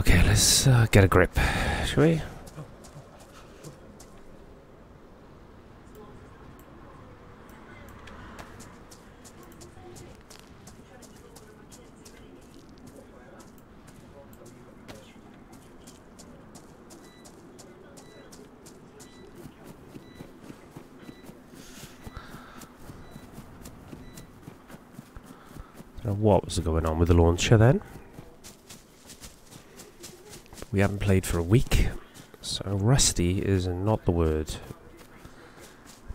Okay, let's uh, get a grip, shall we? Don't what was going on with the launcher then. We haven't played for a week, so rusty is not the word.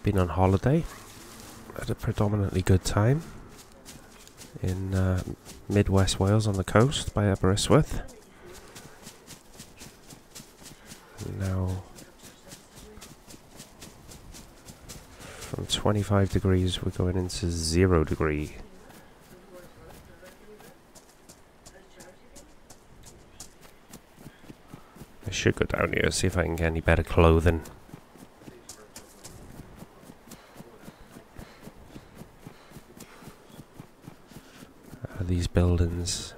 Been on holiday, had a predominantly good time in uh, mid-west Wales on the coast by Aberystwyth. Now, from 25 degrees, we're going into zero degree. Should go down here see if I can get any better clothing. Uh, these buildings.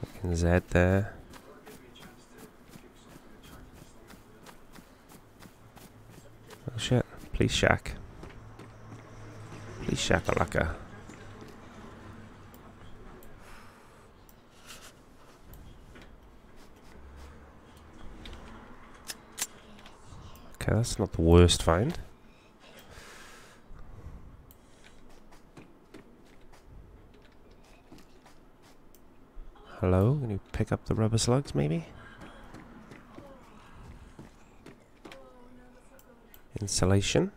Looking Z there. Oh shit, police shack. Police shakalaka. Okay, that's not the worst find. Hello, can you pick up the rubber slugs maybe? Insulation.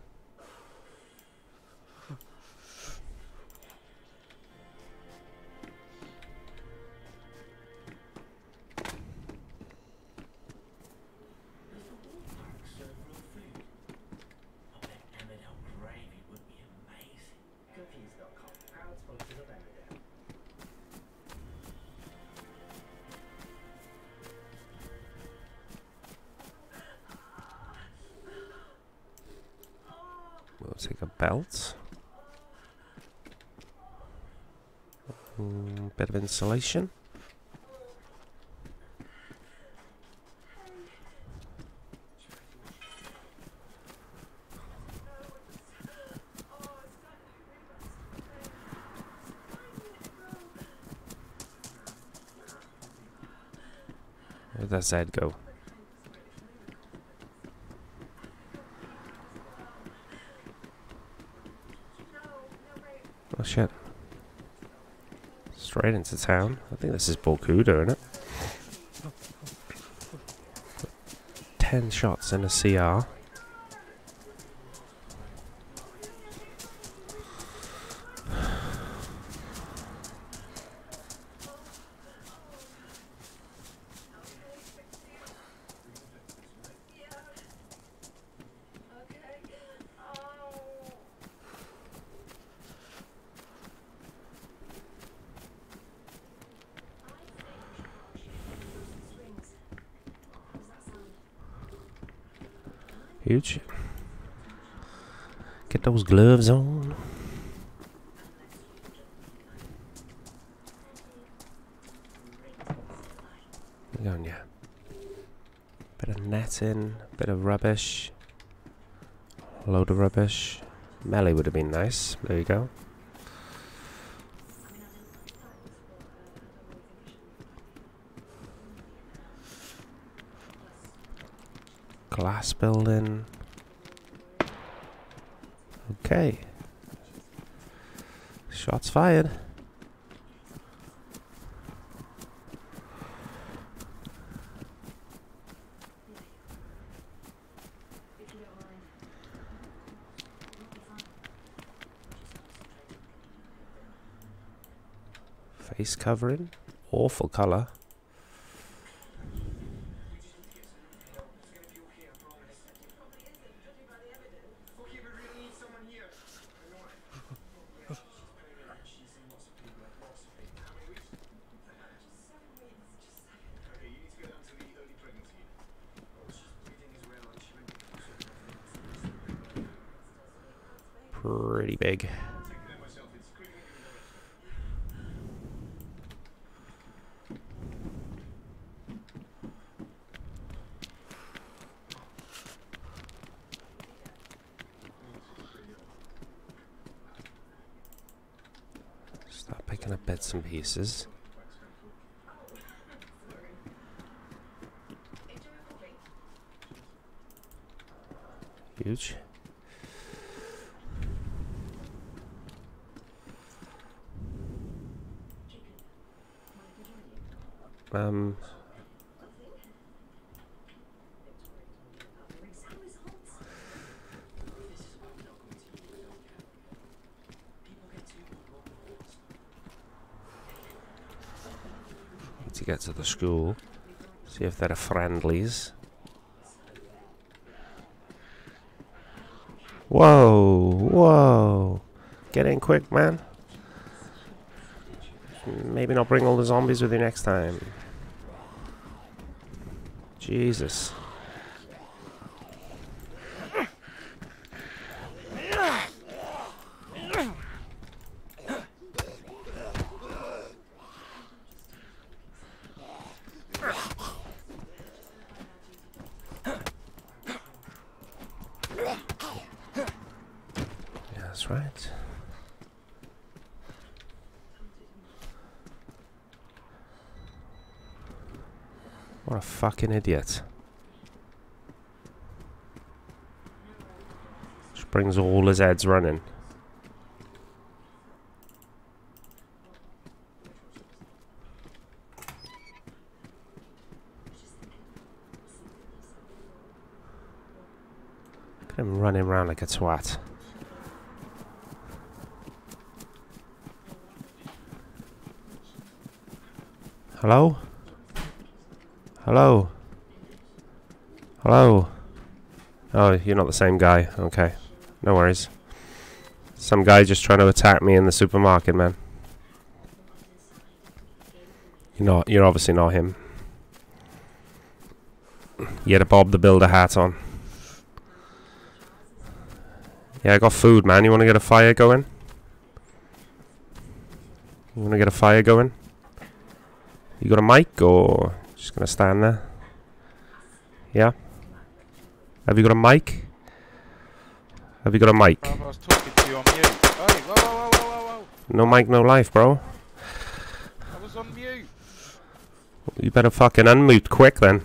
Insulation. Where does that go? Oh shit. Straight into town. I think this is Vorkuta, isn't it? Ten shots in a CR. Gloves on. Yeah. Bit of netting, bit of rubbish. Load of rubbish. Melee would have been nice. There you go. Glass building. Okay. Shots fired. Face covering. Awful colour. Pretty big. picking up and. Huge. Um, get to the school, see if there are friendlies. Whoa, whoa. Get in quick, man. Maybe not bring all the zombies with you next time. Jesus. Yeah, that's right. What a fucking idiot. Just brings all his heads running. Look at him running around like a twat. Hello? Hello? Hello? Oh, you're not the same guy. Okay. No worries. Some guy just trying to attack me in the supermarket, man. You're not, you're obviously not him. You had a Bob the Builder hat on. Yeah, I got food, man. You want to get a fire going? You want to get a fire going? You got a mic or just gonna stand there? Yeah? Have you got a mic? Have you got a mic? I was talking to you on mute. Hey, whoa, whoa, whoa, whoa, whoa, No mic, no life, bro. I was on mute. You better fucking unmute quick then.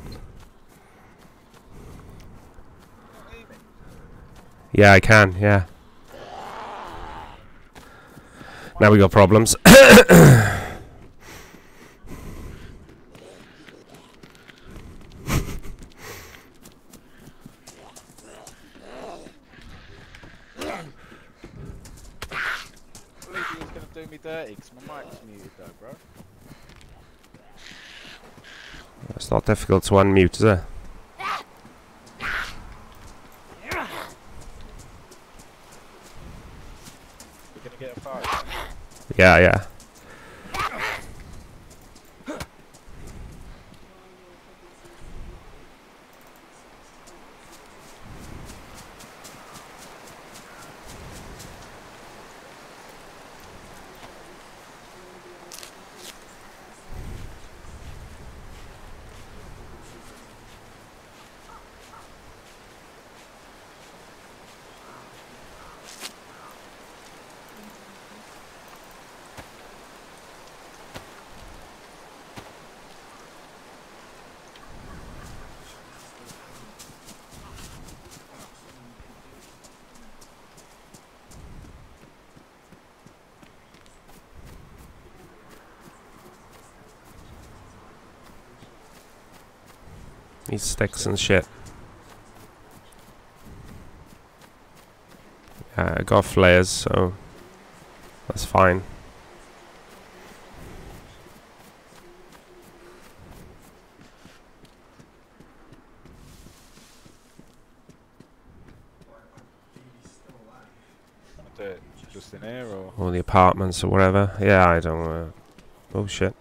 Yeah, I can, yeah. Now we got problems. 30 my mic's muted though, bro. It's not difficult to unmute, is it? Yeah, yeah. Need sticks and shit. Yeah, I got flares, so that's fine. Just in here or? Or the apartments or whatever. Yeah, I don't uh, Oh shit.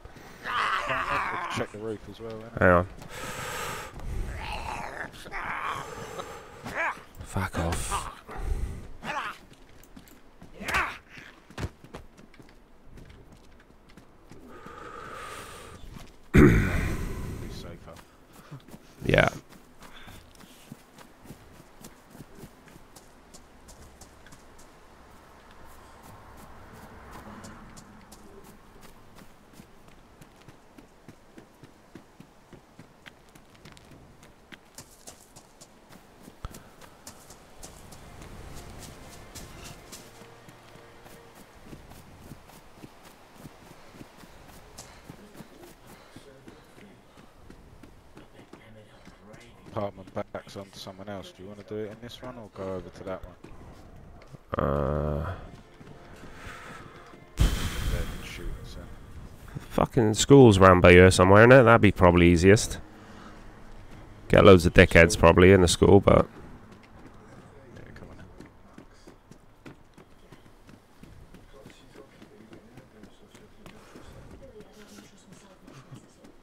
Check the roof as well. Hang on. Fuck off. Be safer. Yeah. focus on someone else. Do you want to do it in this one or go over to that one? Uh, shoot. So. fucking school's round by here somewhere, innit? That'd be probably easiest. Get loads of dickheads probably in the school, but Yeah, come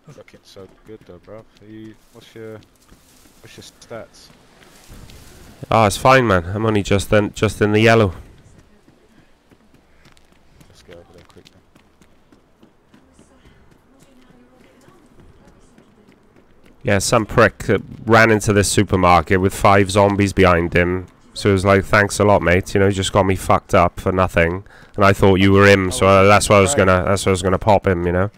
on. Looking so good though, bro. You, what's your what's your stats? Ah, it's fine, man. I'm only just in just in the yellow. Let's get over there quick then. Yeah, some prick that ran into this supermarket with five zombies behind him. So it was like, thanks a lot, mate. You know, you just got me fucked up for nothing. And I thought you were him, so uh, that's why I was gonna, that's why I was gonna pop him. You know.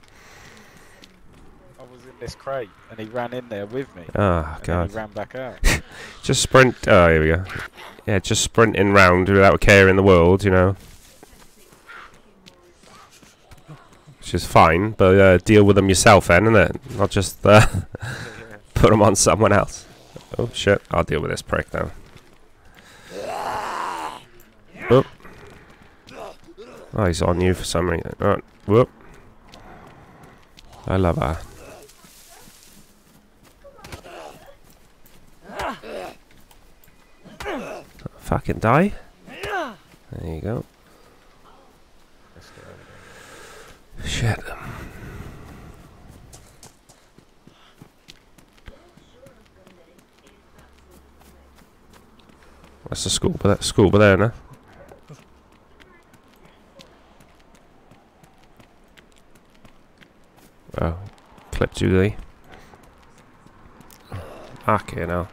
I was in this crate and he ran in there with me. Oh god. he ran back out. Just sprint. Oh, here we go. Yeah, just sprinting round without a care in the world. You know. Which is fine, but uh, deal with them yourself, then, innit? Not just uh, put them on someone else. Oh shit! I'll deal with this prick now. Whoop. Oh, he's on you for some reason. Oh, whoop. I love that. Fucking die. There you go. Shit. That's the school, but that school, but there, no? Oh, clipped you, they. Okay, now.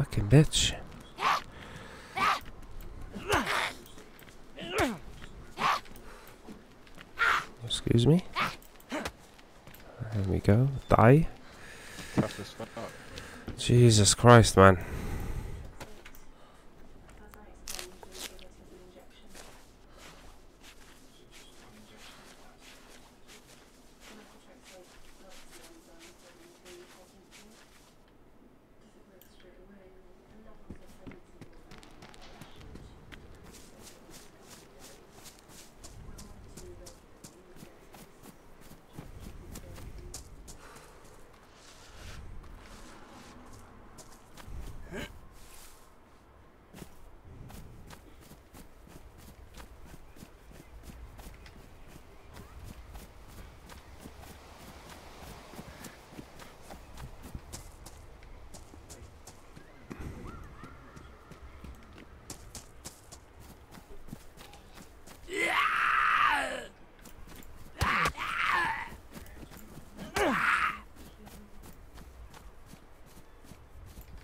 Fucking bitch. Excuse me. There we go. Die. Toughest one up. Jesus Christ, man.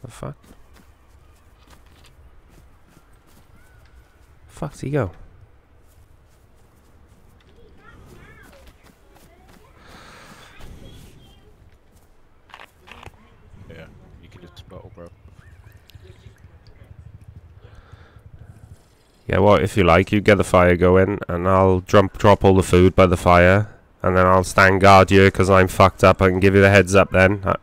The fuck? Fuck's he go? Yeah, you can just bottle, bro. Yeah, well, if you like, you get the fire going, and I'll drop drop all the food by the fire, and then I'll stand guard you because I'm fucked up. I can give you the heads up then. Uh,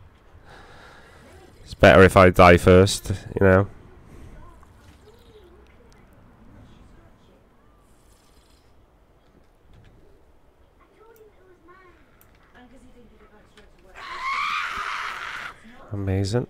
It's better if I die first, you know. Amazing.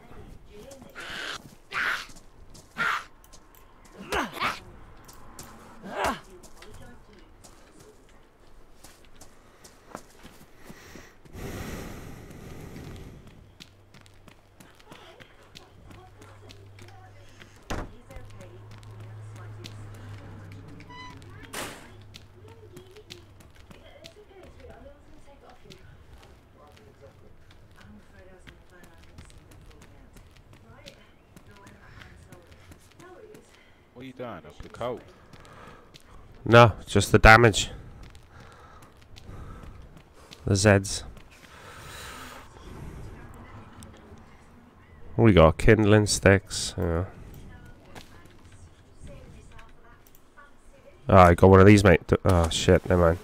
What are you doing up the cold? No, just the damage. The Zeds. We got kindling sticks. Yeah. Oh, I got one of these, mate. Oh, shit. Never mind.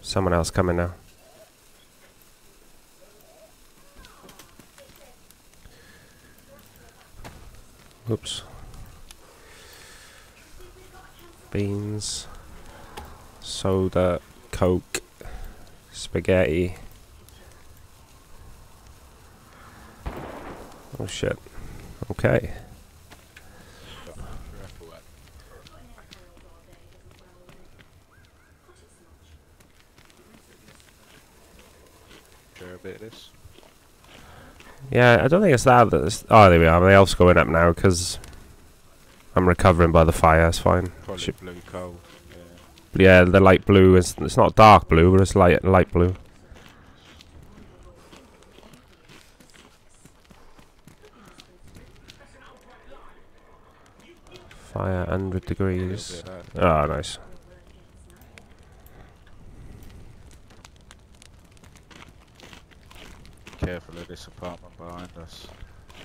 Someone else coming now. Oops. Beans. Soda. Coke. Spaghetti. Oh shit. Okay. Careful, Ed. Share a bit of this. Yeah, I don't think it's that. That's, oh, there we are. The elf's going up now because I'm recovering by the fire. It's fine. Blue coal. Yeah. Yeah, the light blue is. It's not dark blue, but it's light light blue. Fire 100 degrees. little bit of that. Oh, nice. Careful of this apartment behind us.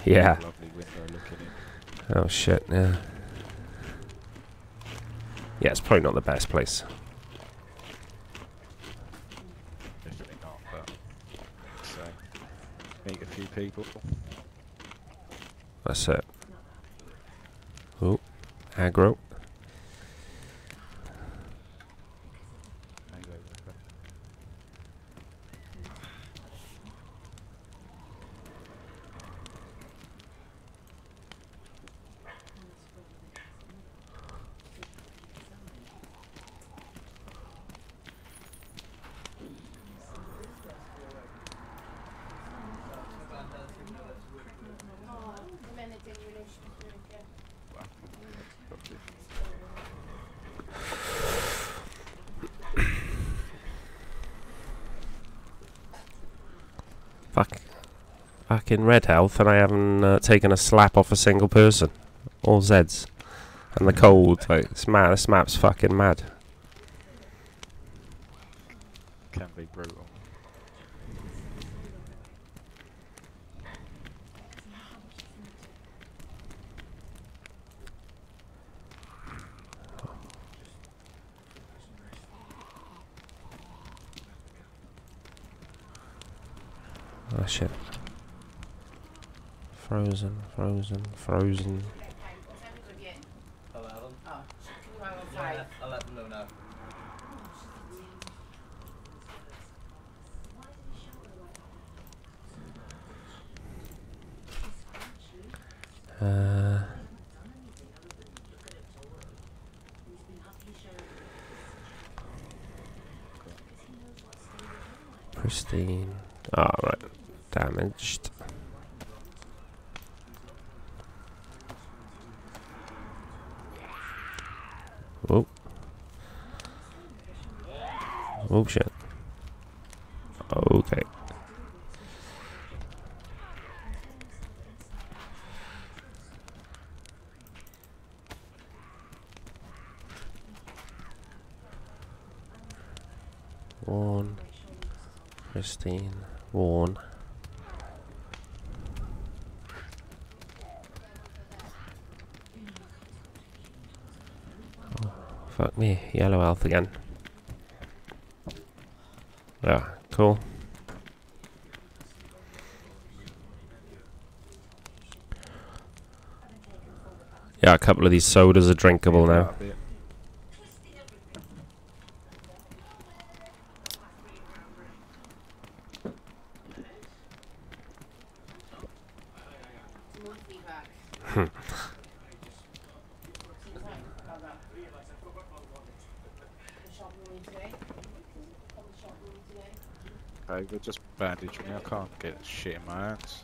Yeah. Lovely window looking in. Oh shit. Yeah. Yeah, it's probably not the best place. Definitely not, but so meet a few people. That's it. Oh, aggro. Maybe over Fuck. Fucking red health, and I haven't uh, taken a slap off a single person. All Zeds. And the cold, like. This map's fucking mad. Can be brutal. Oh shit. Frozen, frozen, frozen. Hello, Alan. Oh, Yeah, I'll let them know now. Uh, pristine. Oh, right. Damaged. Oh. Oh shit. Okay. Worn. Pristine. Worn. Oh, fuck me. Yellow health again. Yeah. Yeah, a couple of these sodas are drinkable Yeah, now. Hmm. Okay, but just bandage me. I can't get shit in my hands.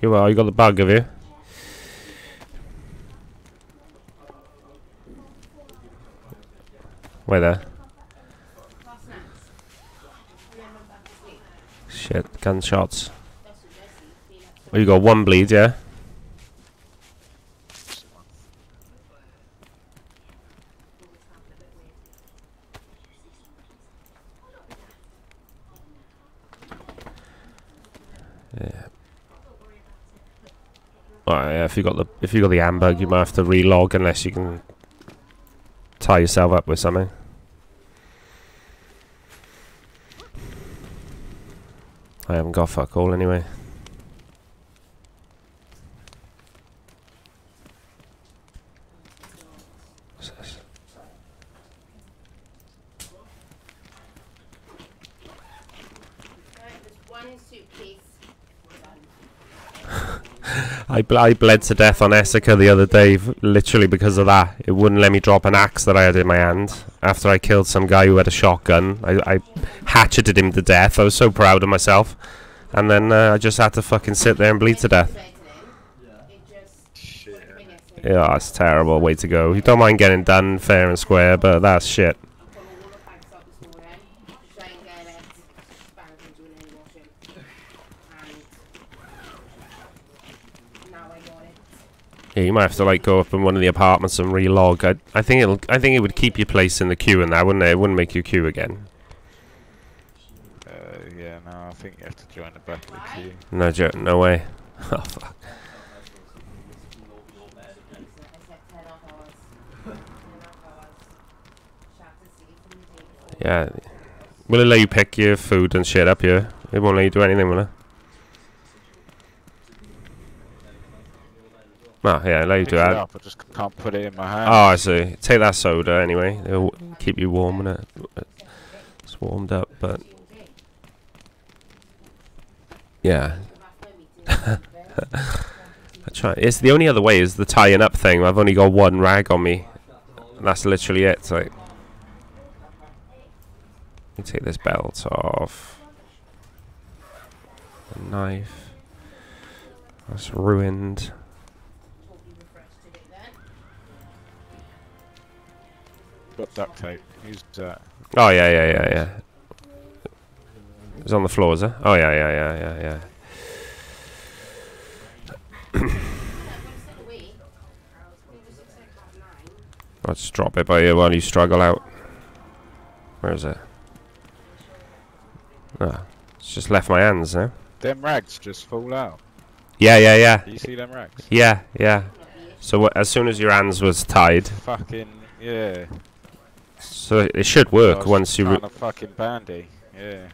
You are, you got the bug, have you? Wait there. Shit, gunshots. Oh, you got one bleed? Yeah. Well, yeah, if you got the if you got the ambug, you might have to relog unless you can tie yourself up with something. I haven't got fuck all anyway. What's this? Right, there's one suitcase. I, I bled to death on Esseker the other day, literally because of that. It wouldn't let me drop an axe that I had in my hand. After I killed some guy who had a shotgun, I, I hatcheted him to death. I was so proud of myself. And then uh, I just had to fucking sit there and bleed to death. It just Shit. wouldn't bring us in. Yeah, that's terrible. Way to go. You don't mind getting done fair and square, but that's shit. I put all the bags up this morning to try and get it bagged into an air washing. And now I got it. Yeah, you might have to like go up in one of the apartments and relog. I, I think it'll. I think it would keep your place in the queue and that, wouldn't it? It wouldn't make you queue again. Uh, yeah, no, I think you have to join the back of the queue. No joke. No way. oh fuck. I said 10 off hours. 10 off hours. Shot to see from the day before. Yeah. Will it let you pick your food and shit up here? It won't let you do anything, will it? Oh, yeah, you do it that. up, I just can't put it in my hand. Oh, I see. Take that soda anyway. It'll keep you warm, innit? It's warmed up, but yeah. I try. It's the only other way is the tying up thing. I've only got one rag on me. And that's literally it. Like, let me take this belt off. A knife. That's ruined. Got duct tape. Use that. Oh yeah, yeah, yeah, yeah. It's on the floor, is it? Oh yeah, yeah, yeah, yeah, yeah. I'll just drop it by you while you struggle out. Where is it? Ah, it's just left my hands now. Them rags just fall out. Yeah, yeah, yeah, Do you see them rags? yeah, yeah. So as soon as your hands was tied, Fucking yeah. So it should work once you. Of fucking bandy. Yeah.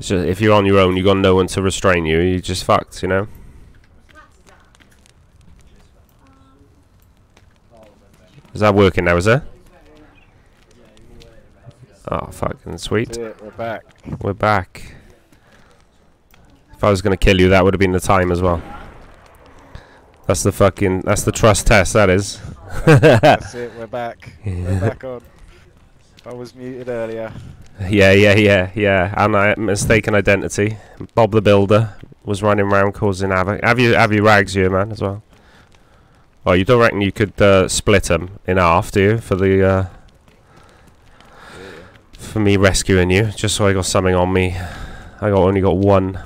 So if you're on your own, you got no one to restrain you. You just fucked, you know. Is that working now? Is it? Oh, fucking sweet. It. We're back. We're back. If I was gonna kill you, that would have been the time as well. That's the fucking. That's the trust test. That is. That's it. We're back. We're back on. I was muted earlier. Yeah, yeah, yeah, yeah. And I mistaken identity. Bob the Builder was running around causing havoc. Have you have you rags here, man, as well? Oh, you don't reckon you could uh, split them in half, do you, for the uh, Yeah. for me rescuing you, just so I got something on me. I got only got one.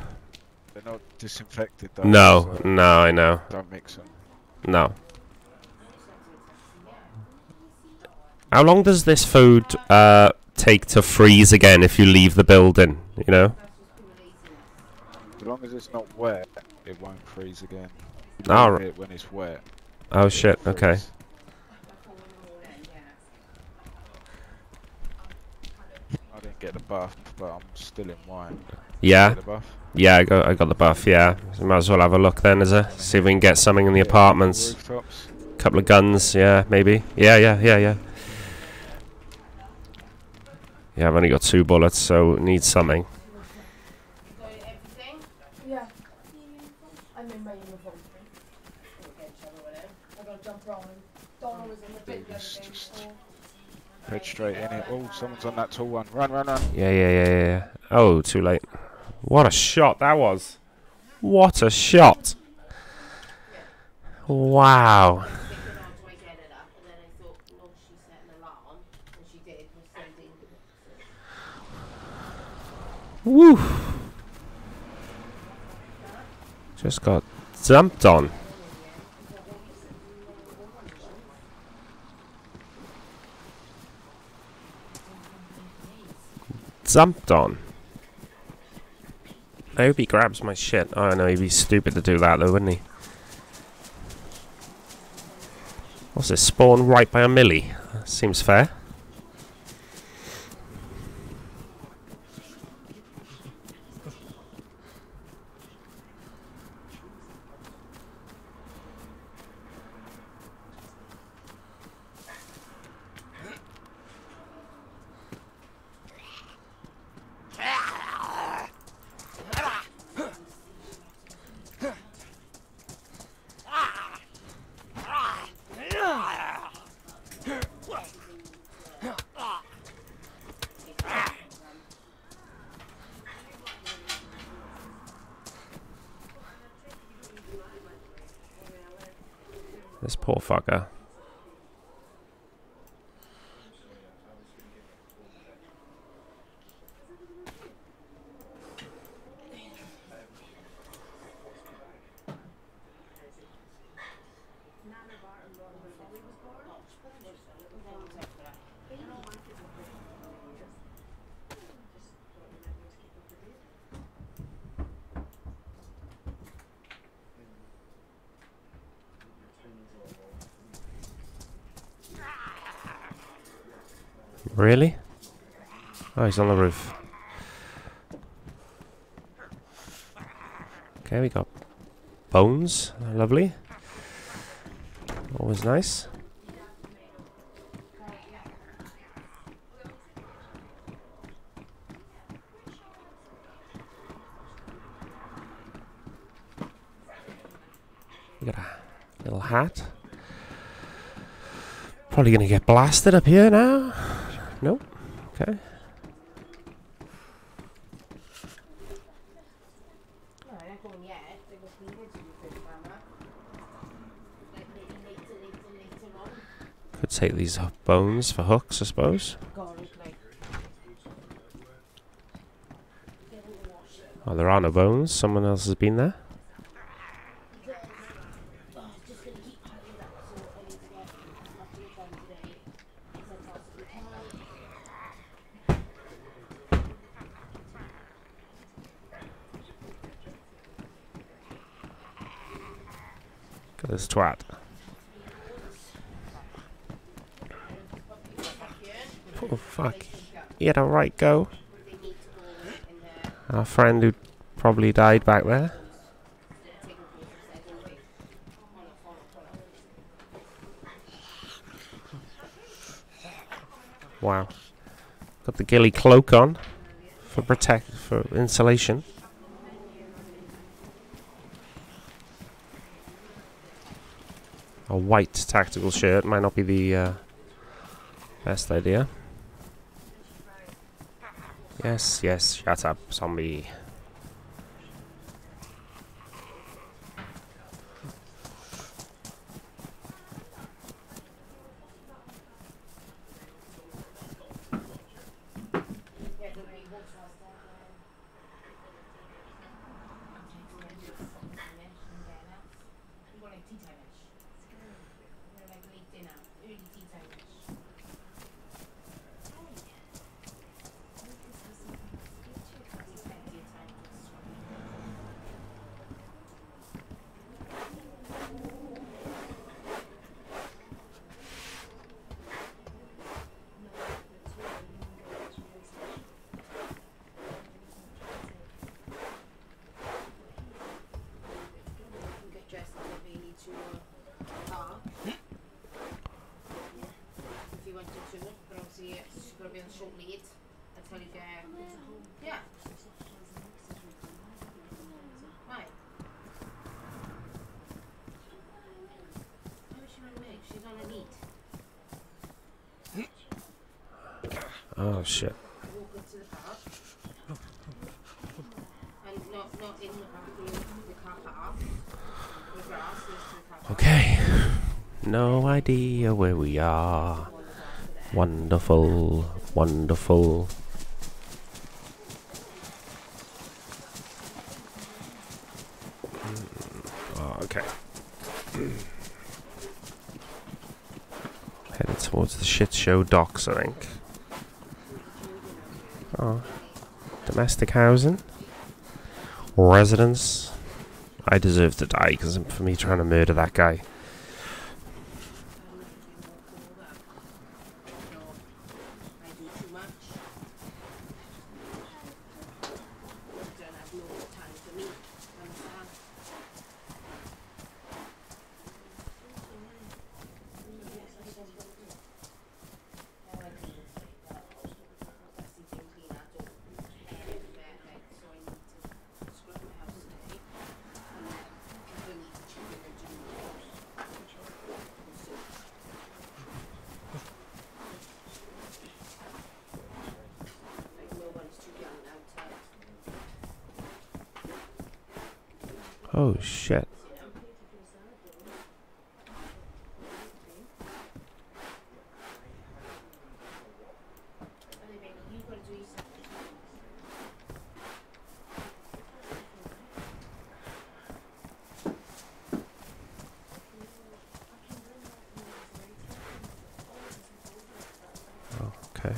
Disinfected though. No, so no, I know, Don't mix them. no. How long does this food uh, take to freeze again if you leave the building? You know? As long as it's not wet, it won't freeze again. Oh, when it's wet. Oh shit. Okay. I didn't get the buff, but I'm still in wine. Yeah. Get the buff? Yeah, I got I got the buff. Yeah, so might as well have a look then, is it? See if we can get something in the apartments. Couple of guns. Yeah, maybe. Yeah, yeah, yeah, yeah. Yeah, I've only got two bullets, so need something. Got everything? Yeah. I'm in my uniform. Okay, trouble with it. I gotta jump around. Donna was in the big the other Just- day. just- so- Head straight in it. Oh, someone's on that tall one. Run, run, run. Yeah, yeah, yeah, yeah. yeah. Oh, too late. What a shot that was! What a shot! Wow. Woo! Just got dumped on. Dumped on. I hope he grabs my shit. Oh no, he'd be stupid to do that though, wouldn't he? What's this? Spawn right by a millie. Seems fair. This poor fucker. Really? Oh, he's on the roof. Okay, we got bones. Lovely. Always nice. We got a little hat. Probably gonna get blasted up here now. Nope. Okay. No, they're not going yet. They must be here to be good, Mama. Like maybe later, later, later on. Could take these bones for hooks, I suppose. Oh, there are no bones. Someone else has been there. Oh, just gonna keep having that, so I need to get up to the phone today. As I possibly can. Got this twat. Oh, fuck. He had a go. Our friend who probably died back there. Wow. Got the ghillie cloak on for protect for insulation. A white tactical shirt might not be the uh, best idea. Yes, yes, shut up, zombie. Yeah, don't wait, what's what's that? I'm going like tea time-ish. I'm going like late dinner, early tea time-ish. Plenty of time to swap. You get dressed and get ready to uh, car. If you wanted to, but obviously it's got to be on short lead until you get. Yeah. Right. Why was she on a minute? She's on a lead. Oh shit. Walk into the car. And not not in the car, the, the car park. The grass is to the car park. Okay. No idea where we are. One was after there. Wonderful, wonderful. Mm, Oh, okay. Headed towards docks, I think. Oh. Domestic housing. residence. I deserve to die because for me trying to murder that guy. I do too much. Don't have no time for me. Understand? Like nobody's too young now to Oh shit. Honey, baby, you gotta do something. Okay.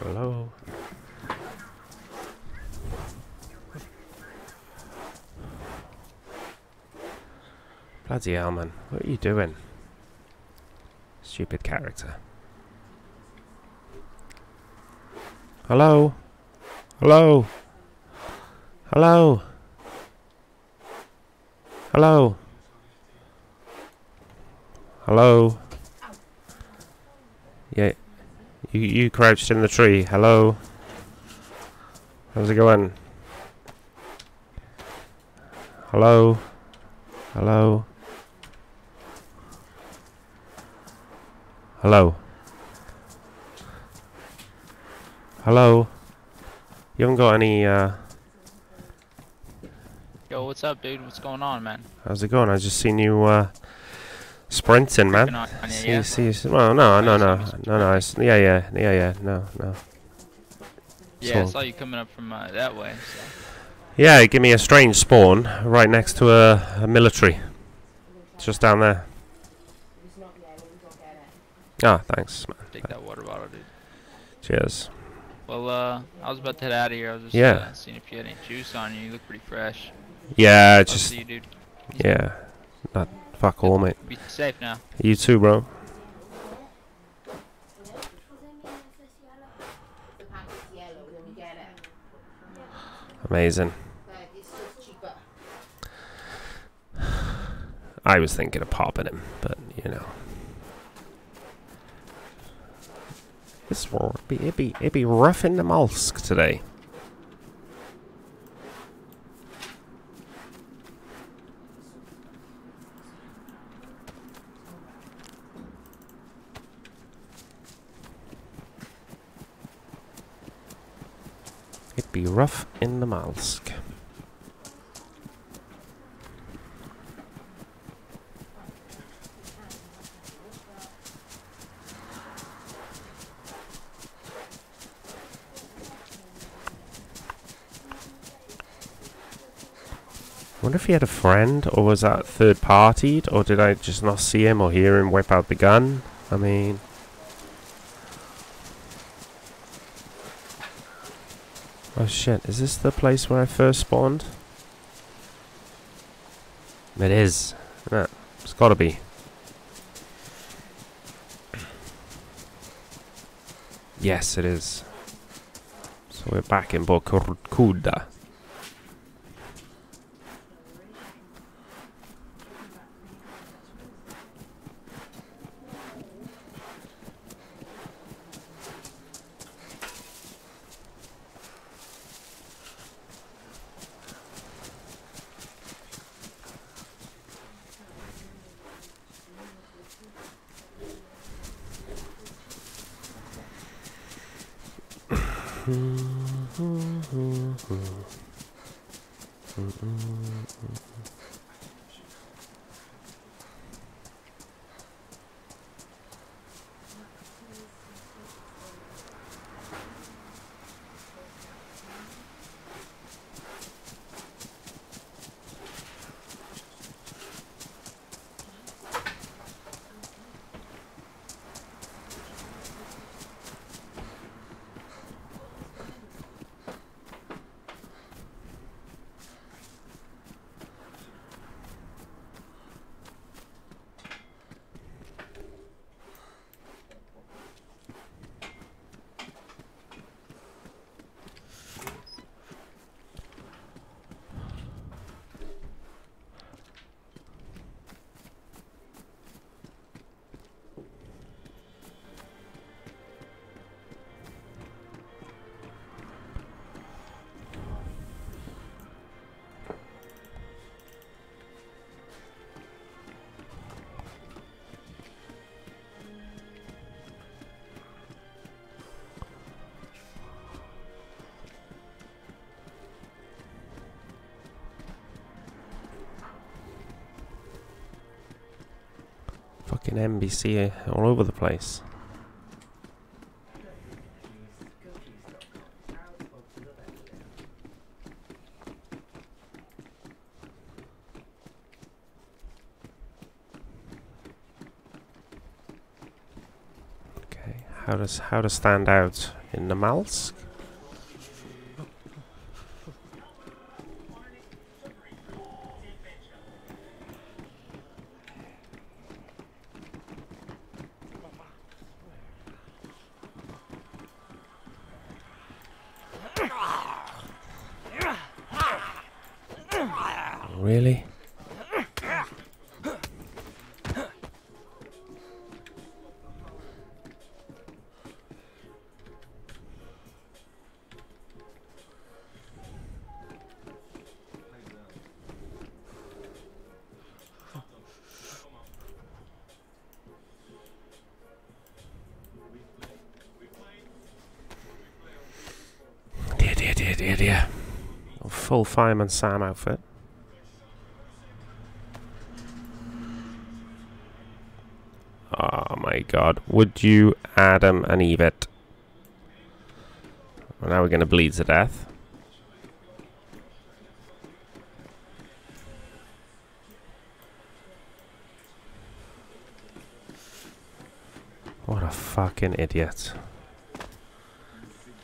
Hello. Bloody hell, man. What are you doing? Stupid character. Hello? Hello? Hello? Hello? Hello? Yeah. You, you crouched in the tree. Hello? How's it going? Hello? Hello? Hello? Hello? You haven't got any, uh, Yo, what's up, dude? What's going on, man? how's it going? I just seen you, uh, sprinting, man. Working on on See, yeah? see, see, well, no, no, no, no, no, it's, yeah, yeah, yeah, yeah, no, no. Yeah, I So- saw you coming up from uh, that way. So. Yeah, give me a strange spawn right next to a, a military. Just down there. If it's not yellow, we don't get Ah, thanks, man. Take that water bottle, dude. Cheers. Well, uh, I was about to head out of here. I was just Yeah. uh, seeing if you had any juice on you. You look pretty fresh. Yeah, to just, see you, dude. yeah. Not, fuck all, mate. Be safe now. You too, bro. The packet's yellow, then we get it. Amazing. But it's just cheaper. I was thinking of popping him, but, you know. This will be, it be, it be rough in Namalsk today. It be rough in Namalsk. Wonder if he had a friend, or was that third partied, or did I just not see him or hear him whip out the gun? I mean. Oh shit, is this the place where I first spawned? It is. Yeah, it's gotta be. Yes, it is. So we're back in Vorkuta. NBC all over the place. Okay, how does how to stand out in the full Fireman Sam outfit. Oh my god. Would you Adam and Eve it? Well, now we're going to bleed to death. What a fucking idiot.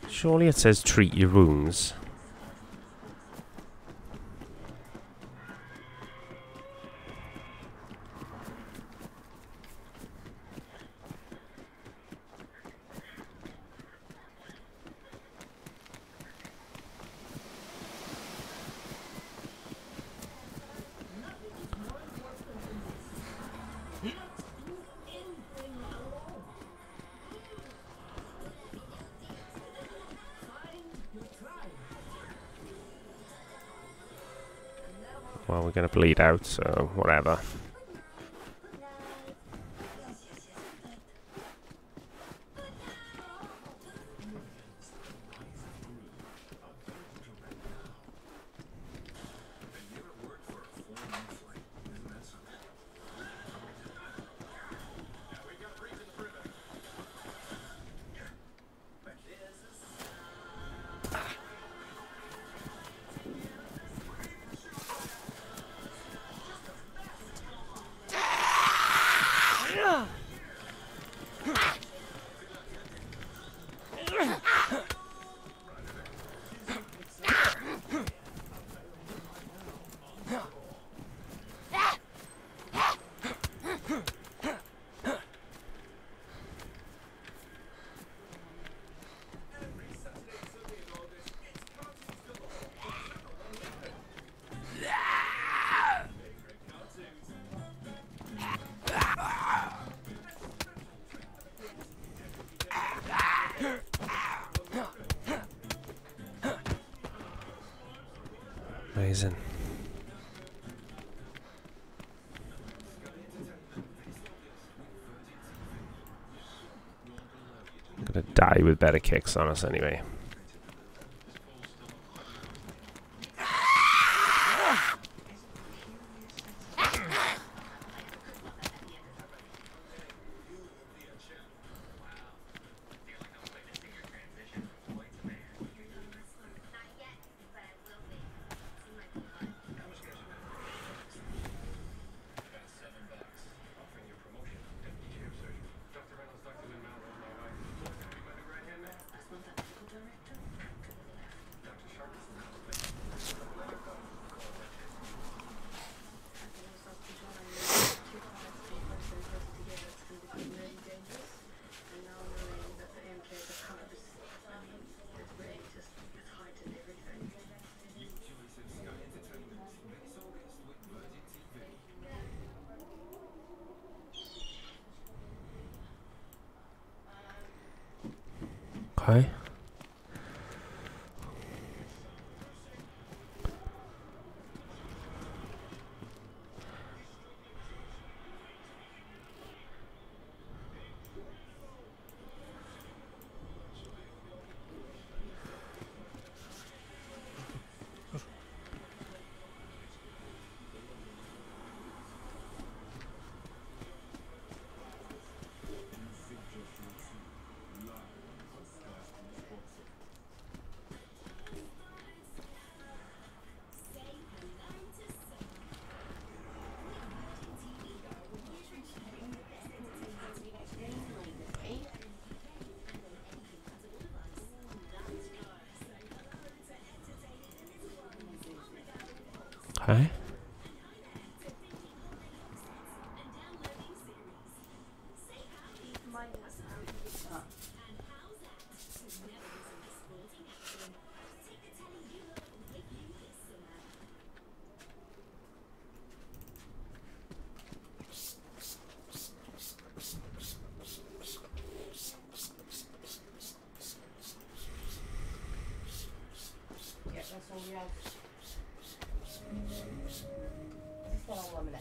Surely it says treat your wounds. So whatever. I'm gonna die with better kicks on us anyway. 送给我们嘞。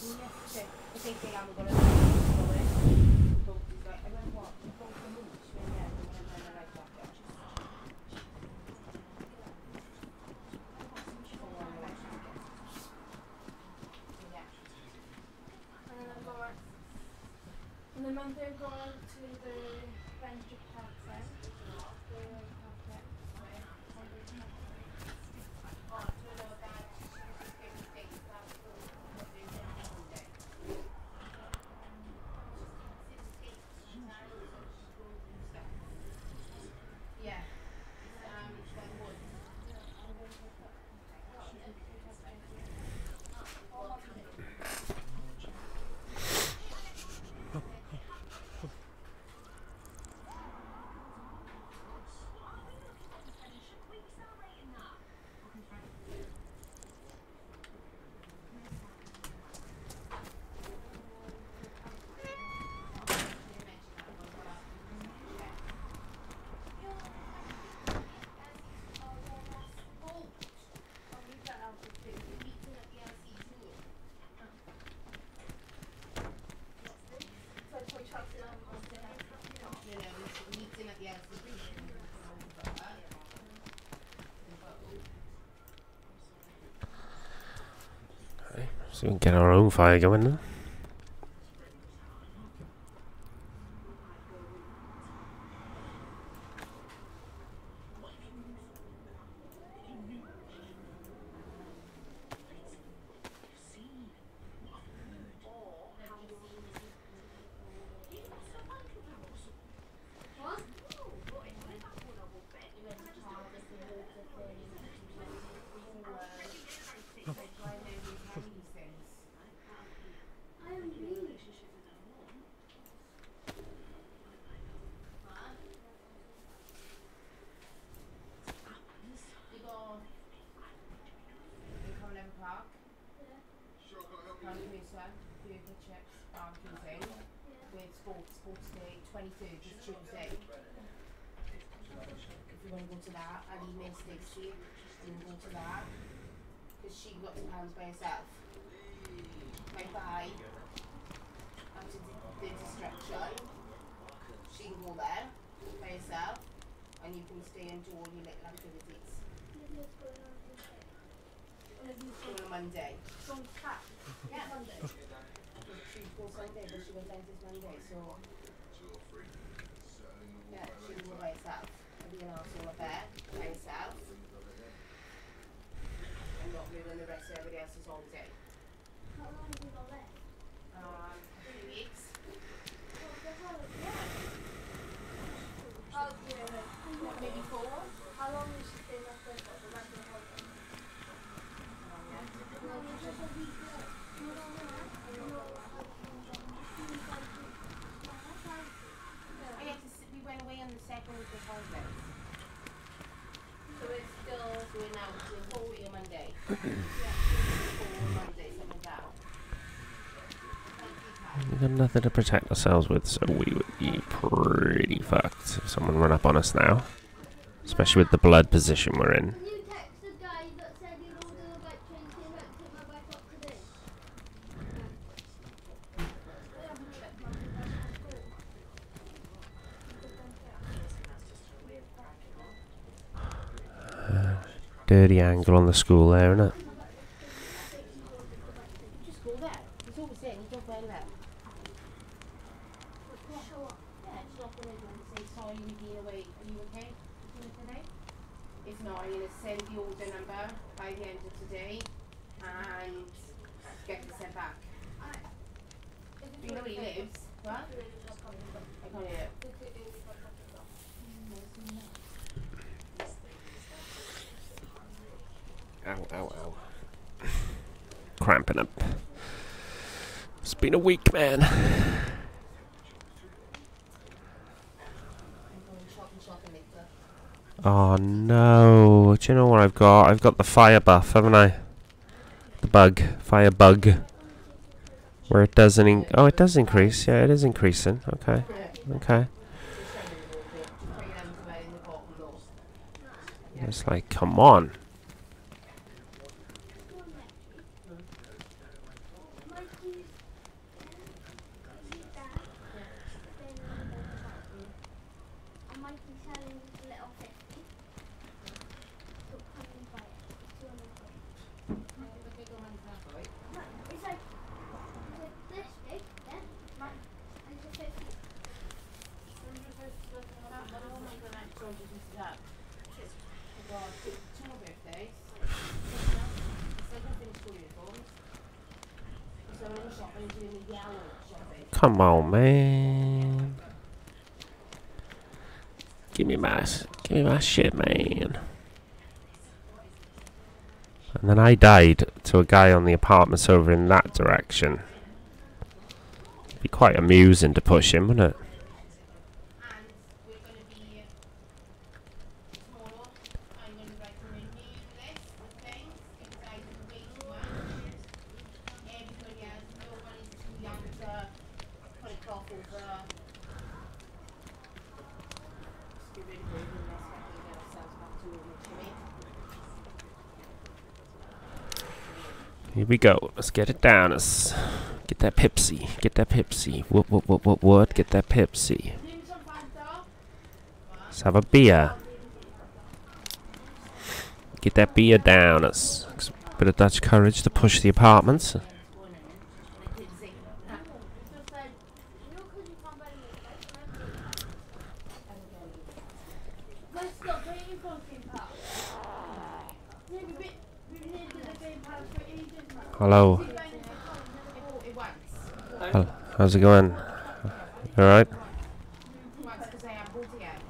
And then they're going to either So we can get our own fire going now. Nothing to protect ourselves with, so we would be pretty fucked if someone run up on us now. Especially with the blood position we're in. Can you text the guy that said he'd order about 20 and don't pick my bike up today? Dirty angle on the school there, innit? Just go there. It's always there, you don't go there. Yeah, just knock on the door and say, sorry, we've been away. Are you okay? You doing today? If not, I'm gonna send the order number by the end of today and get it sent back. Do you Ow, ow, ow. Cramping up. It's been a week, man. Oh no. Do you know what I've got? I've got the fire buff, haven't I? The bug. Fire bug. Where it doesn't. Oh, it does increase. Yeah, it is increasing. Okay. Okay. It's like, come on. Mikey's dad staying in the bed without you. And Mikey's selling this little 50. So come and buy it. It's 200 quid. No, it's like, it's like this big, yeah? Mike, and it's a 50. Come on, man. Give me my, s- give me my shit, man. And then I died to a guy on the apartments over in that direction. Be quite amusing to push him, wouldn't it? And we're gonna be tomorrow. I'm gonna write a new list of things because I did way too much. Everybody else, nobody's too young to put a cloth over. Just get rid of it and let's get ourselves back to normal, shall Go. Let's get it down. Let's get that Pepsi. Get that Pepsi. What, what, what, what, what? Get that Pepsi. Let's have a beer. Get that beer down. Let's a bit of Dutch courage to push the apartments. It's just like, you know, 'cause you can't buy them in the bike, Let's stop waiting for theme park. Yeah, we've been, we've been into the theme park for ages now. Hello. Keep buying it, I bought it once. Hel- How's it going? Alright? Once because I haven't bought it yet.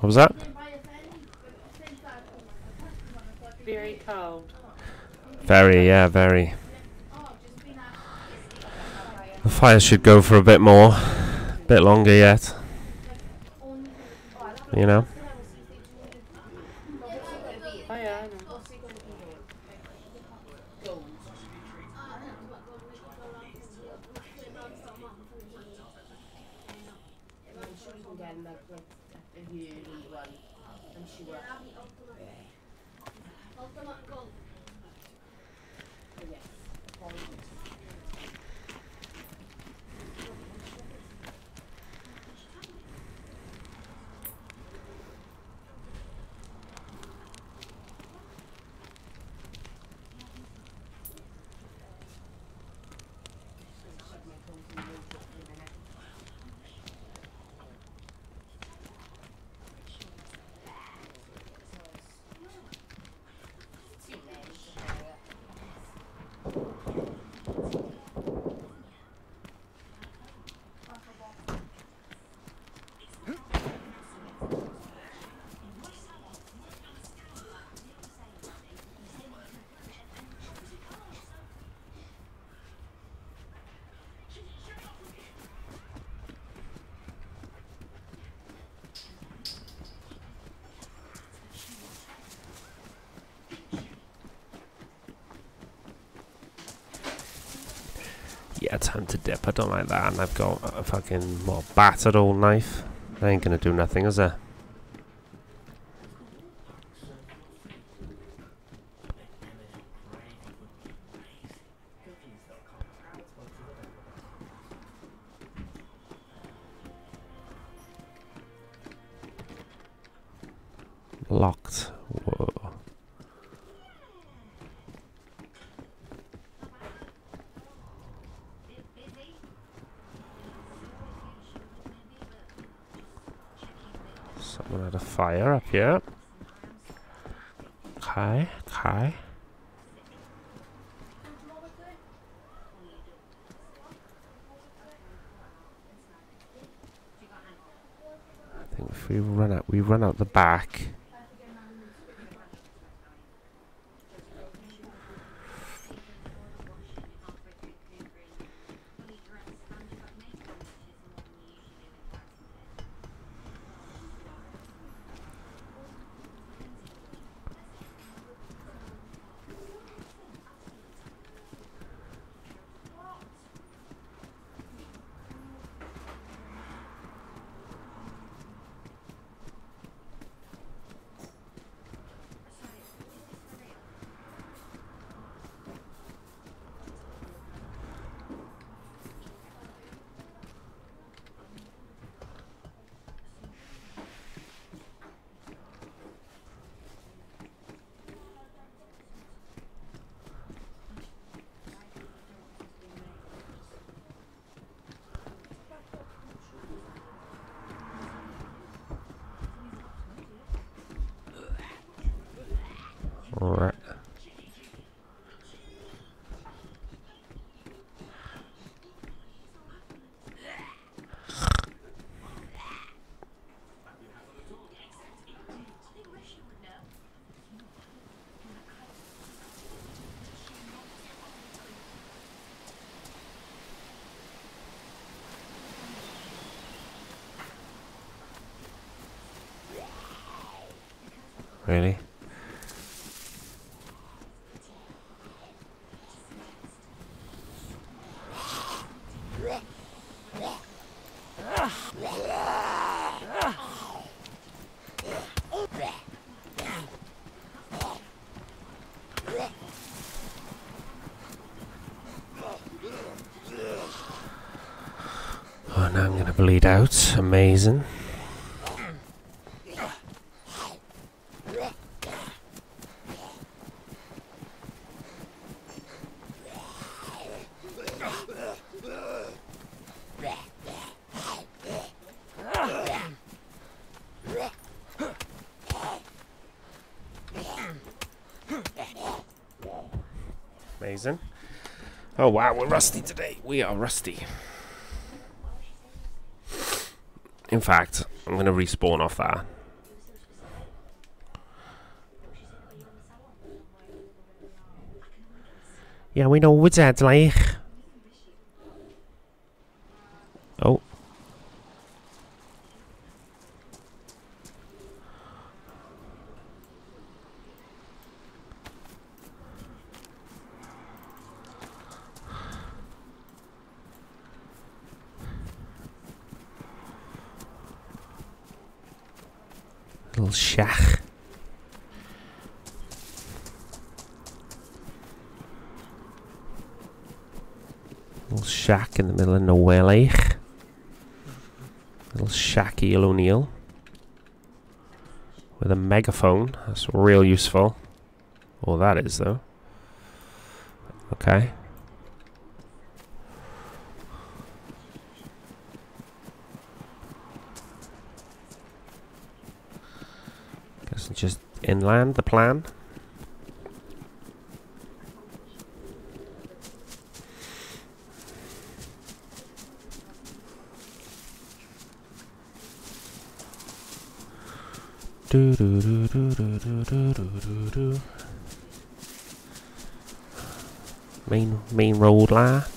What was that? then buy a thing, but same time, my God, that's one of the- Very cold. Very, yeah, very. Just been at The fire should go for a bit more. A bit longer yet. You know? Time to dip. I don't like that. And I've got a fucking, what, battered old knife. That ain't gonna do nothing, is it? Really? Oh, now I'm gonna bleed out. Amazing. Oh, wow, we're rusty today. We are rusty. In fact, I'm gonna respawn off that. Yeah, we know what's that like. Oh. Little shack. Little shack in the middle of nowhere, like. Little O'Neill. With a megaphone. That's real useful. All that is, though. Okay. Guess just inland, the plan. Do do do do do do do do do. Main main road la.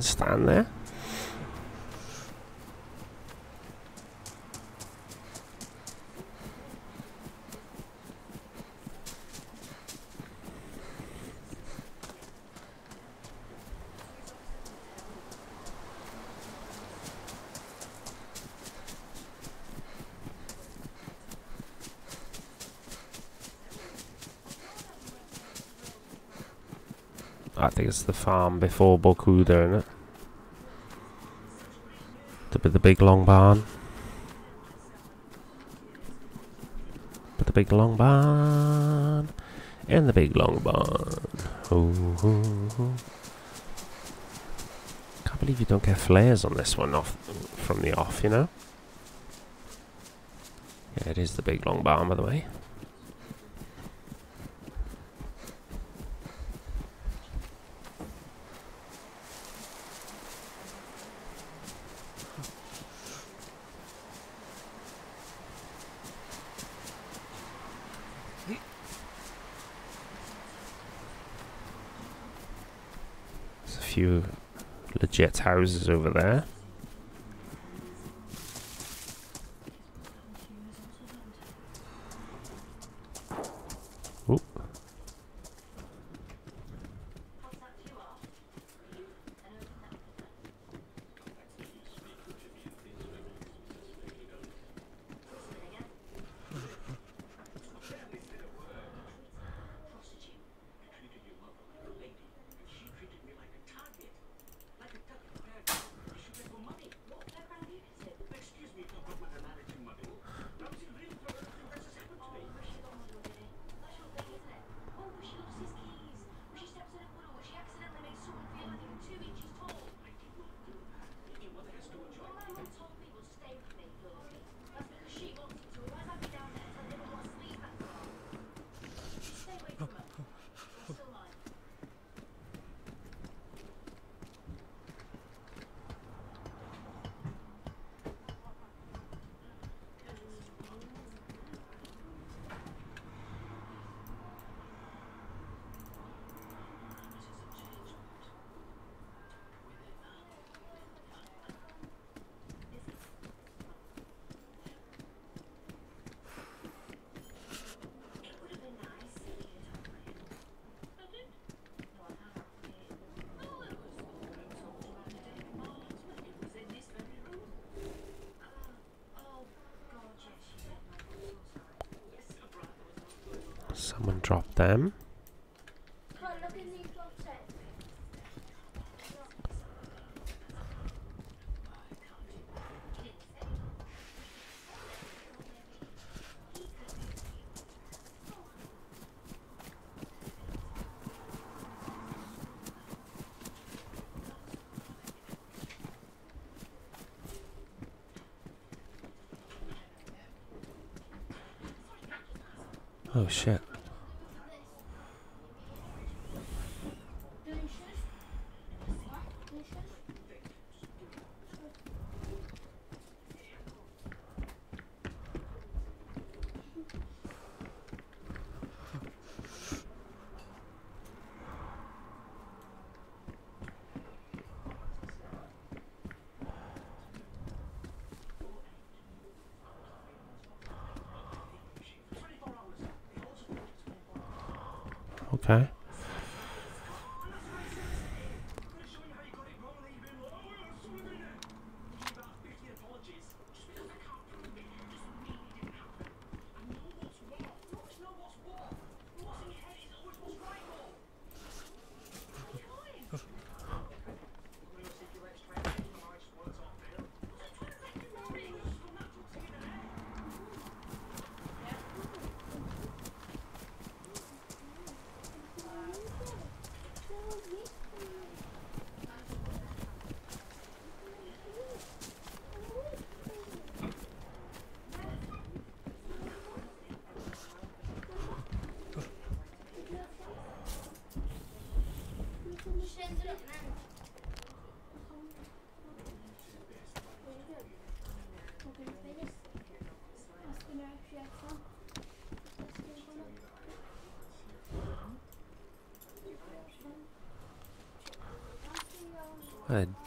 Stand there. I think it's the farm before Vorkuta, isn't it? The, the big long barn. But the big long barn. And the big long barn. Ooh, ooh, ooh. Can't believe you don't get flares on this one off from the off, you know? Yeah, it is the big long barn, by the way. There's a few legit houses over there. Someone dropped them. Oh shit.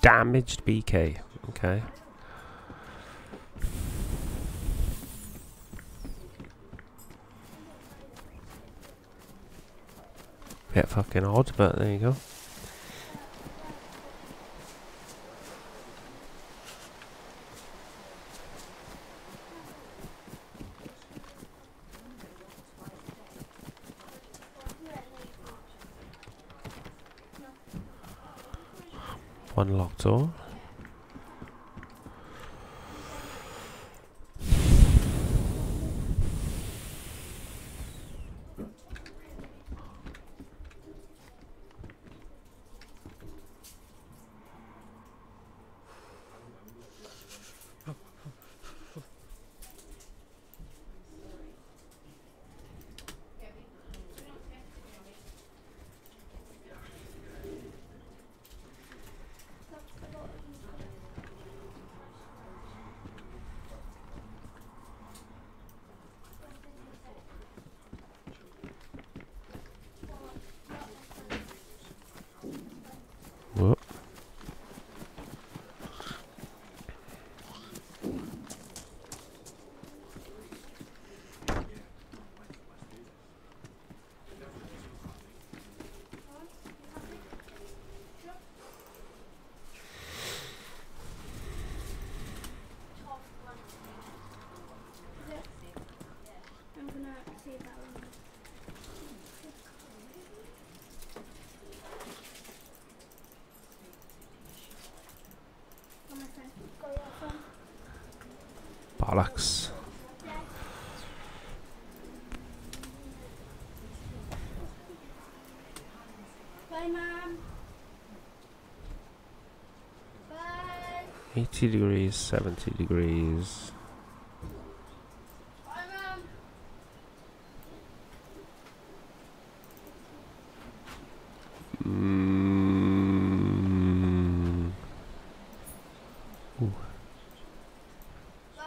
Damaged BK. Okay. Bit fucking odd, but there you go. One locked door. Whoop. I'm gonna save that one. On my phone. Got your phone? Bollocks. Bye, Mum. Bye. 80 degrees, 70 degrees. Bye, Mum. Mm. Ooh. Bye,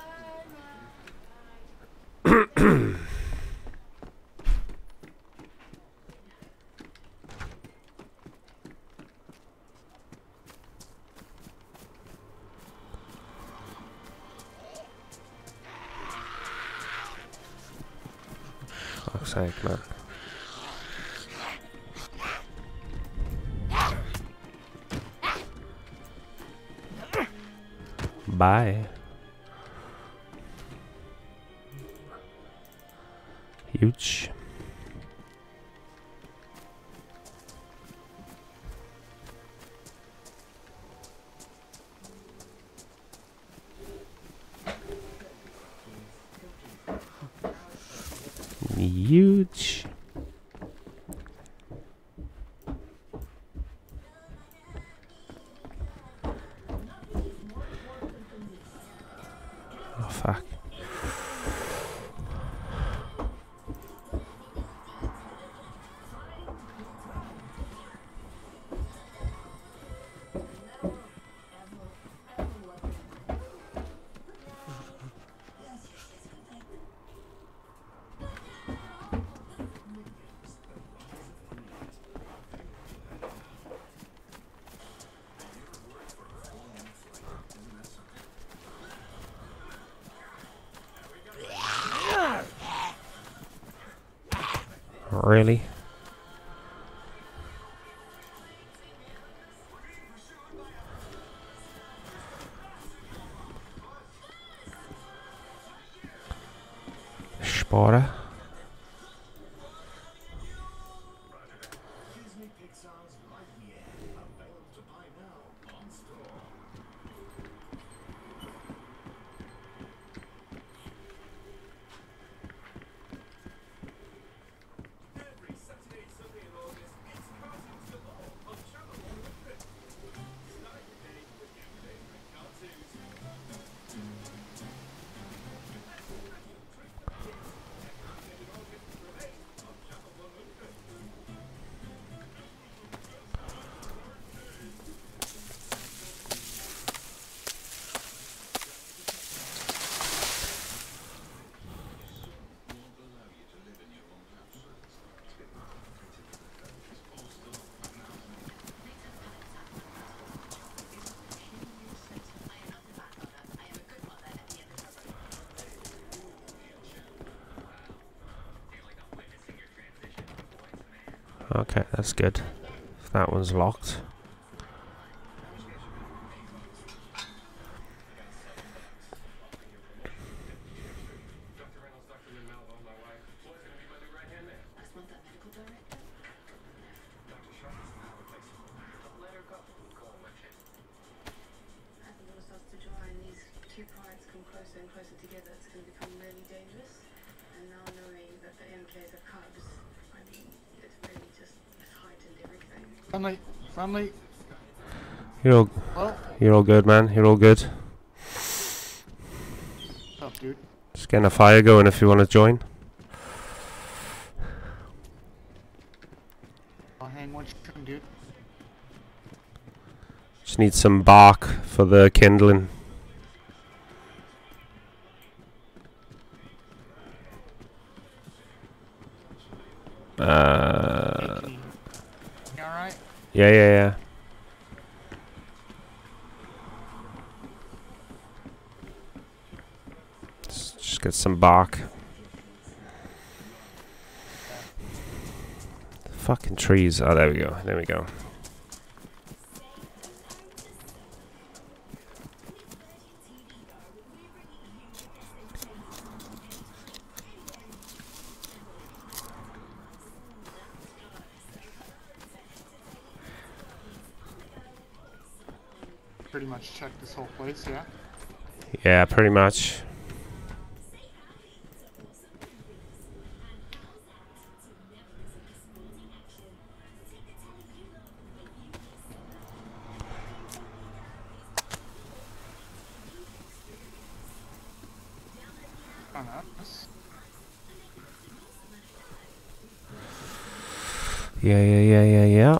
Mum. Fuck's sake, man. Bye. Huge. Huge. Really? That's good. That one's locked. Closer and closer together, it's going to become really dangerous. And now knowing that the MKs Friendly, friendly. You're all, Well, you're all good, man. You're all good. tough dude. Just getting a fire going if you want to join. I'll hang one string, dude. Just need some bark for the kindling. Uh, You? Yeah, yeah, yeah. Just, get some bark. Fucking trees. Oh, there we go. There we go. Pretty much checked this whole place, yeah? Yeah, pretty much. Yeah, yeah, yeah, yeah, yeah.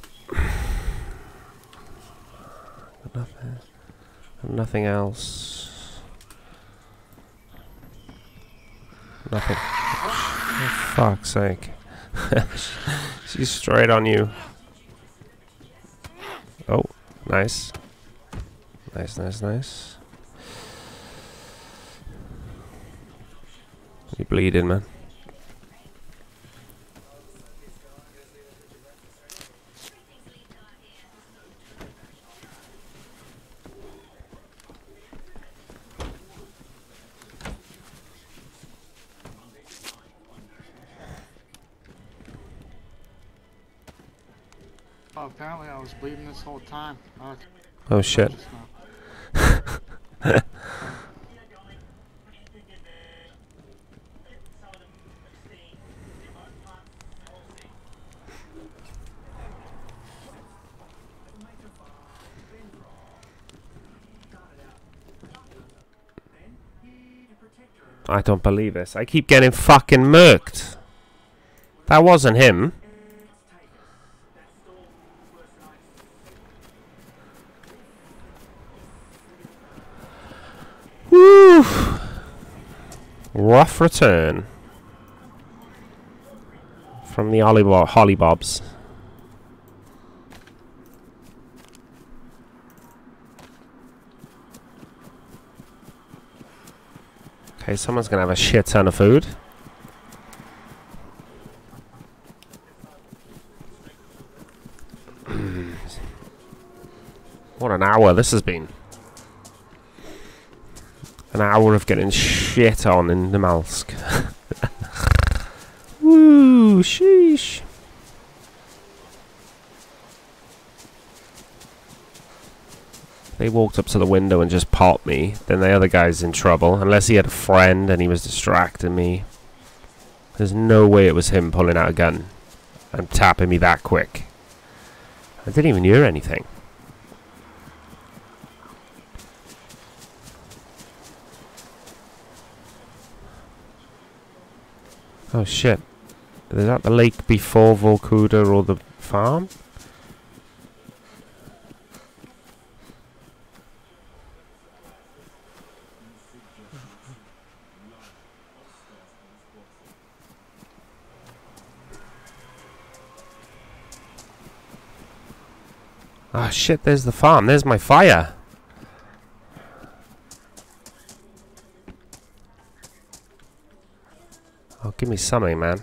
Got nothing. got nothing else. Nothing. Oh, fuck's sake. She's straight on you. Oh, nice. Nice, nice, nice. You bleeding, man. Oh, apparently I was bleeding this whole time. Oh, Oh shit. I don't believe this. I keep getting fucking murked. That wasn't him. Woo! Return from the Holly, Bo- Holly Bobs. Okay, someone's gonna have a shit ton of food. what an hour this has been. An hour of getting shit on in Namalsk. Woo, sheesh. They walked up to the window and just popped me. Then the other guy's in trouble. Unless he had a friend and he was distracting me. There's no way it was him pulling out a gun and tapping me that quick. I didn't even hear anything. Oh shit. Is that the lake before Vorkuta or the farm? Ah shit, there's the farm. There's my fire. Give me something, man.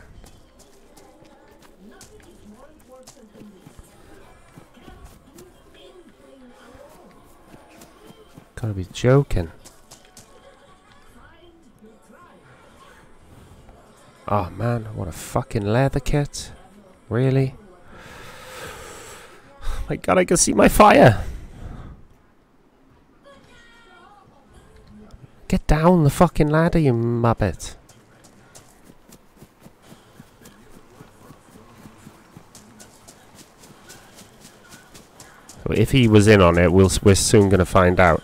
Gotta be joking. Oh man, what a fucking leather kit. Really? Oh my god, I can see my fire! Get down the fucking ladder, you muppet. If he was in on it, we'll, we're soon going to find out.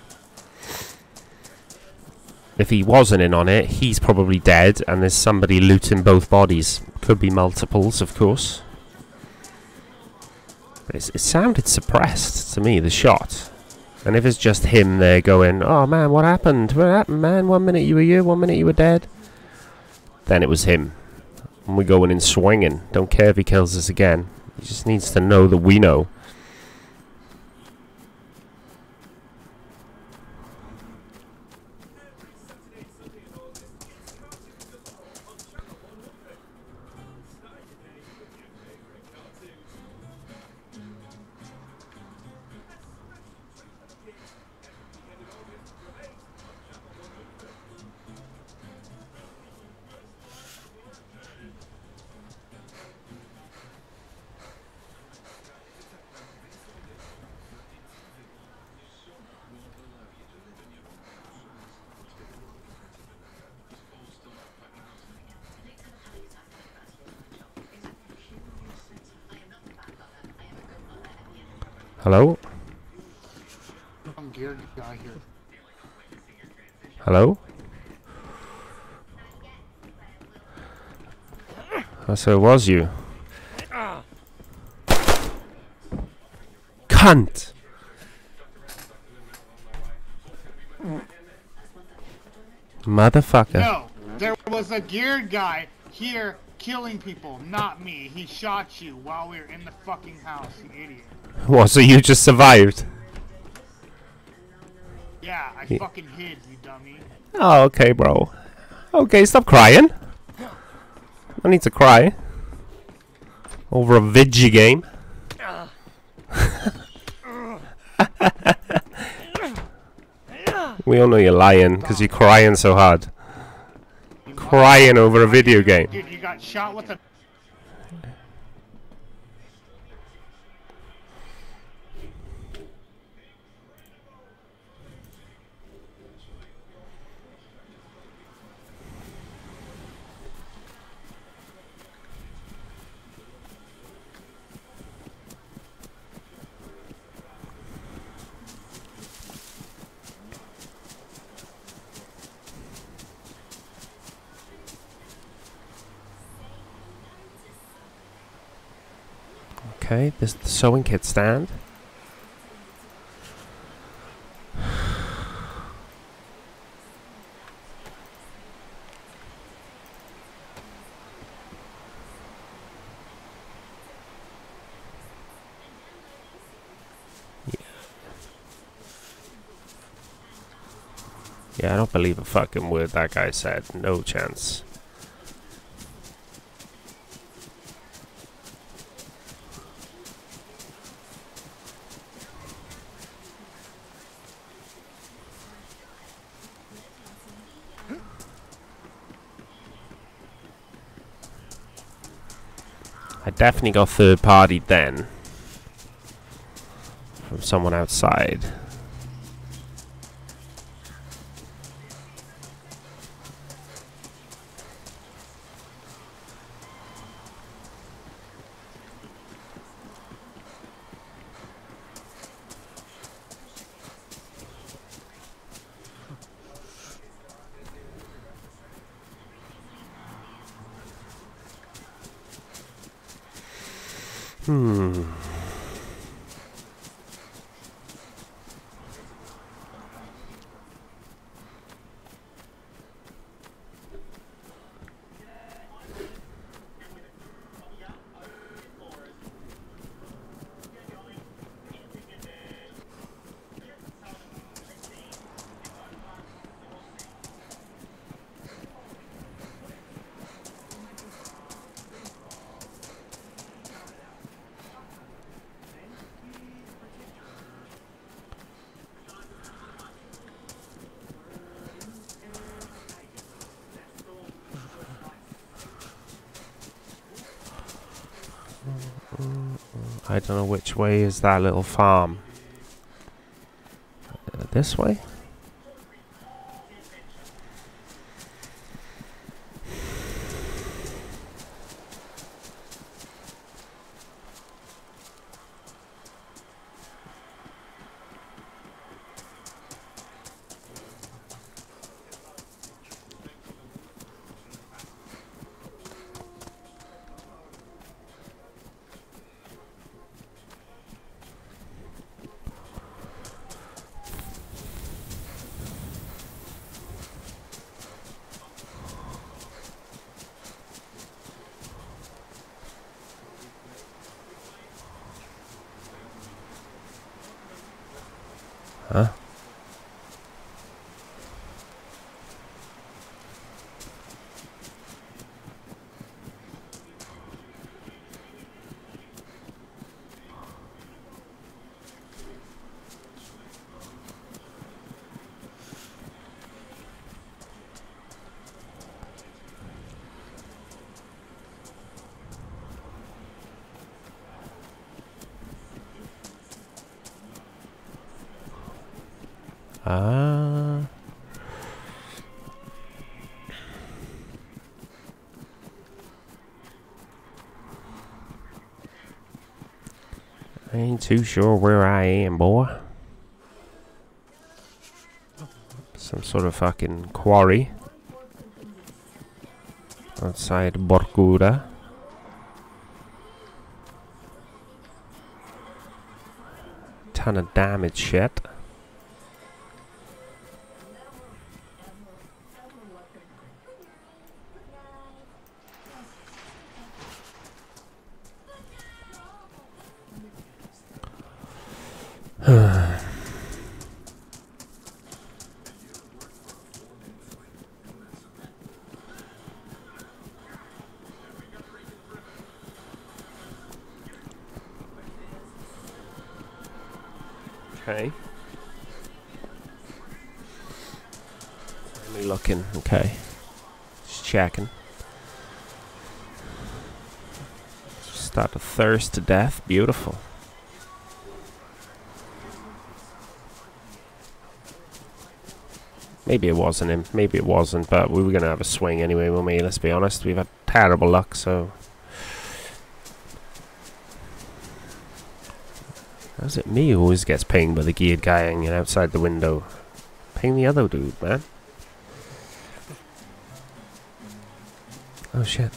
If he wasn't in on it, he's probably dead, and there's somebody looting both bodies. Could be multiples, of course. But it sounded suppressed to me, the shot. And if it's just him there going, oh man, what happened? What happened, man? One minute you were here, one minute you were dead. Then it was him. And we're going in swinging. Don't care if he kills us again. He just needs to know that we know. Hello? Some geared guy here. Hello? Oh, so it was you. Cunt! Motherfucker. No, there was a geared guy here killing people, not me. He shot you while we were in the fucking house, you idiot. What, so you just survived? Yeah, I Ye- fucking hid, you dummy. Oh, okay, bro. Okay, stop crying. No need to cry. Over a video game. we all know you're lying because you're crying so hard. You Crying over a video game. Dude, you got shot with a. Okay, this the sewing kit stand. Yeah. Yeah, I don't believe a fucking word that guy said. No chance. I definitely got third party then. From someone outside. Is that little farm. Uh, this way? Ain't too sure where I am, boy. Some sort of fucking quarry. Outside Vorkuta. Ton of damage shit. Thirst to death. Beautiful. Maybe it wasn't him. Maybe it wasn't. But we were gonna have a swing anyway, weren't we? Let's be honest. We've had terrible luck, so. How's it me who always gets pinged by the geared guy hanging outside the window? Ping the other dude, man. Oh shit.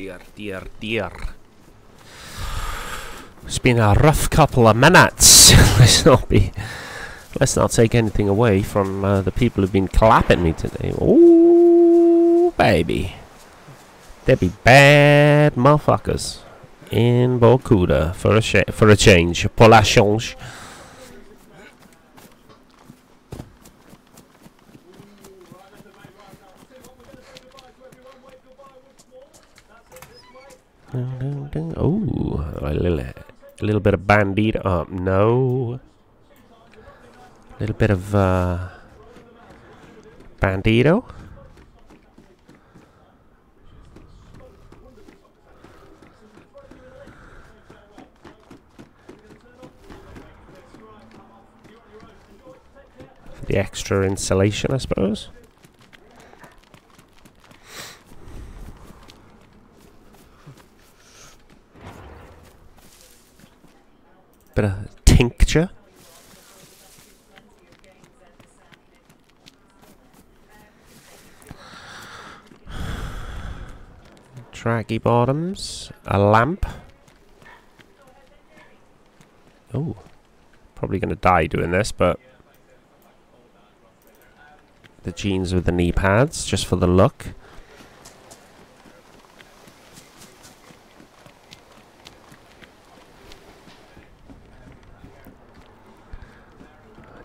Dear, dear, dear. It's been a rough couple of minutes. let's not be. Let's not take anything away from uh, the people who've been clapping me today. Ooh, baby. There be bad motherfuckers in Vorkuta for a for a change, pour la change. Dun, dun, dun. Ooh, a little, bandito. Uh, no. A little bit of uh, bandito. The extra insulation, I suppose. Bit of tincture. Tracky bottoms. A lamp. Oh. Probably going to die doing this, but... The jeans with the knee pads, just for the look.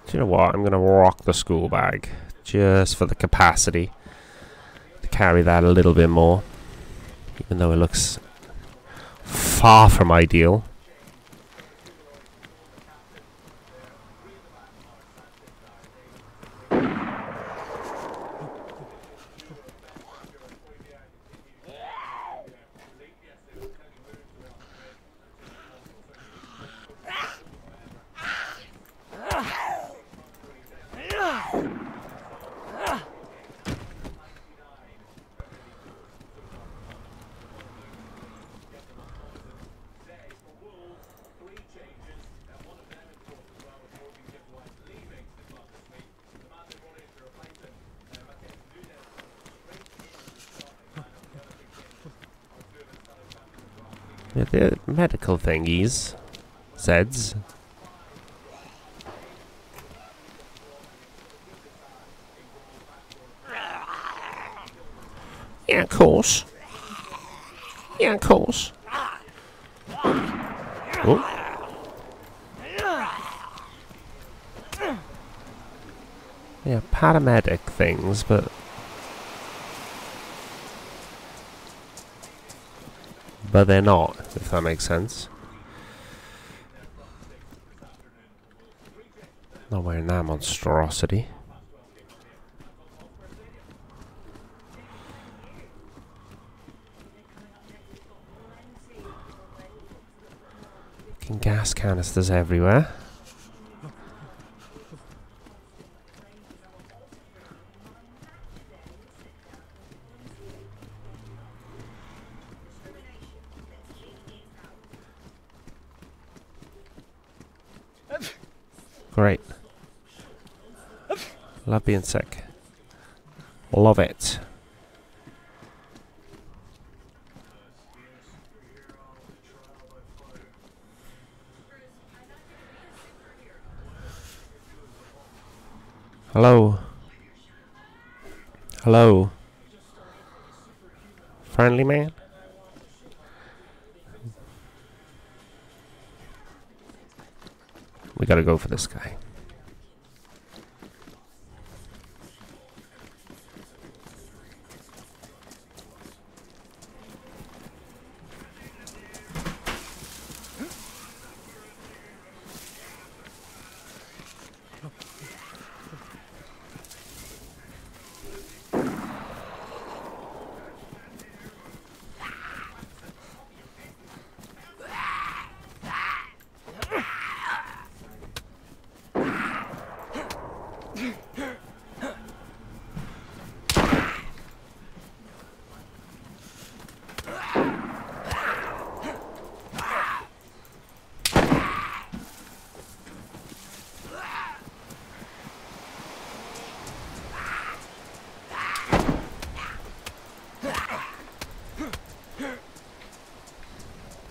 Do you know what? I'm going to rock the school bag just for the capacity to carry that a little bit more, even though it looks far from ideal. Yeah, the medical thingies. Zeds. Yeah, of course. Yeah, of course. Oh. Yeah, paramedic things, but but they're not, if that makes sense. Not wearing that monstrosity. Gas canisters everywhere. Being sick. Love it. Hello. Hello. Friendly man? We gotta go for this guy.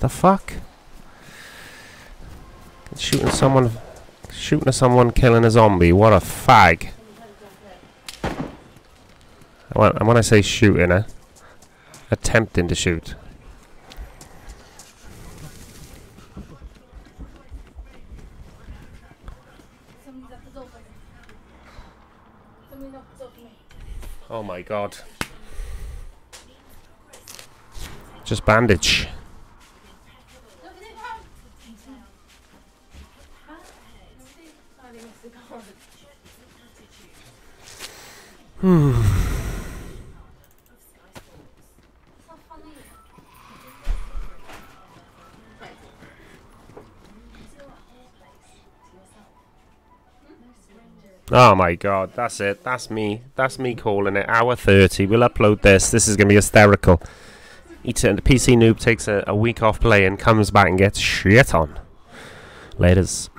The fuck? Shooting someone, shooting at someone, killing a zombie. What a fag! And when I say shooting, eh, attempting to shoot. Oh my god. Just bandage. Oh my god, that's it. That's me. That's me calling it. Hour 30. We'll upload this. This is going to be hysterical. Eats it, the PC noob takes a, a week off play and comes back and gets shit on. Laters.